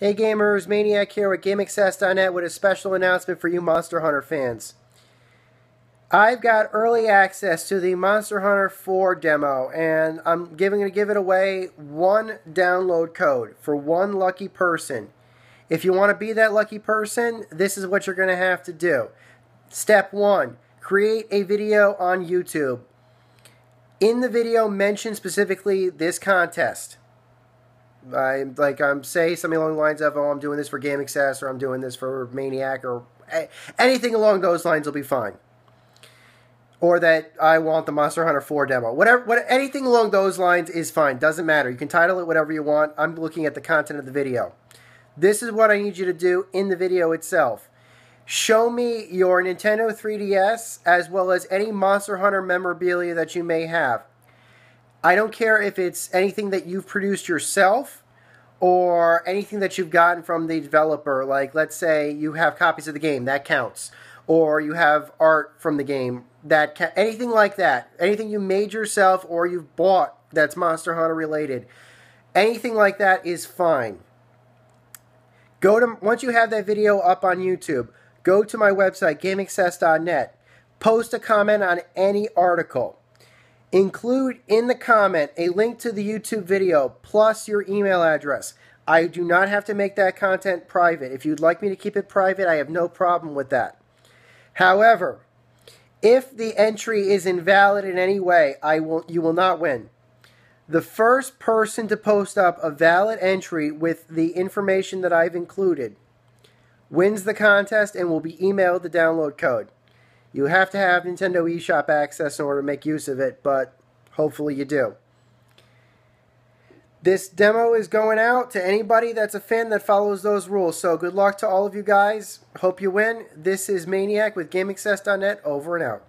Hey gamers, Maniac here with GameXcess.net with a special announcement for you Monster Hunter fans. I've got early access to the Monster Hunter 4 demo, and I'm giving to give it away one download code for one lucky person. If you want to be that lucky person, this is what you're going to have to do. Step one, create a video on YouTube. In the video, mention specifically this contest. I like I'm say something along the lines of, "Oh, I'm doing this for Game GameXcess," or "I'm doing this for Maniac," or anything along those lines will be fine. Or that I want the Monster Hunter 4 demo. Whatever, what, anything along those lines is fine. Doesn't matter. You can title it whatever you want. I'm looking at the content of the video. This is what I need you to do in the video itself. Show me your Nintendo 3DS as well as any Monster Hunter memorabilia that you may have. I don't care if it's anything that you've produced yourself or anything that you've gotten from the developer. Like, let's say you have copies of the game, that counts. Or you have art from the game, that ca- anything like that. Anything you made yourself or you've bought that's Monster Hunter related. Anything like that is fine. Go to once you have that video up on YouTube, go to my website gamexcess.net. Post a comment on any article Include in the comment a link to the YouTube video plus your email address. I do not have to make that content private. If you'd like me to keep it private, I have no problem with that. However, if the entry is invalid in any way, I will you will not win. The first person to post up a valid entry with the information that I've included wins the contest and will be emailed the download code. You have to have Nintendo eShop access in order to make use of it, but hopefully you do. This demo is going out to anybody that's a fan that follows those rules. So good luck to all of you guys. Hope you win. This is Maniac with GameXcess.net. Over and out.